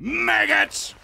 Maggots!